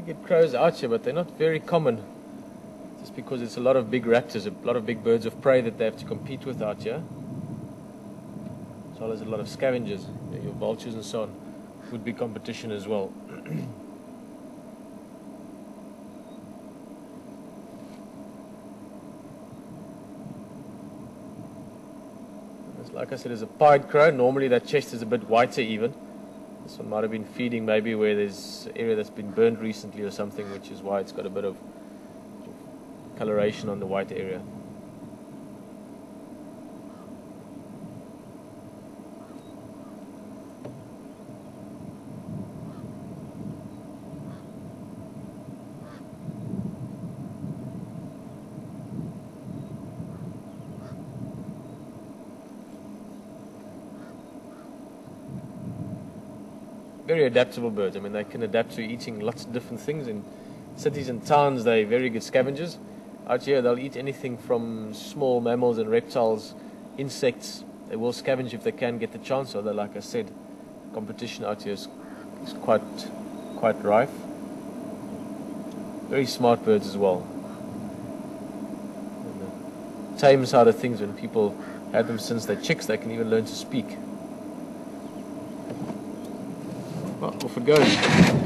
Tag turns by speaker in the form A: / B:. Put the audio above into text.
A: We get crows out here, but they're not very common. Just because it's a lot of big raptors, a lot of big birds of prey that they have to compete with out here. As well as a lot of scavengers, your vultures and so on, would be competition as well. Like I said, it's a pied crow. Normally that chest is a bit whiter even. This it might have been feeding maybe where there's area that's been burned recently or something, which is why it's got a bit of coloration on the white area. Very adaptable birds. I mean, they can adapt to eating lots of different things. In cities and towns, they're very good scavengers. Out here, they'll eat anything from small mammals and reptiles, insects. They will scavenge if they can get the chance. Although, like I said, competition out here is, is quite, quite rife. Very smart birds as well. And the tame side of things, when people have them since they're chicks, they can even learn to speak. Well, off it goes.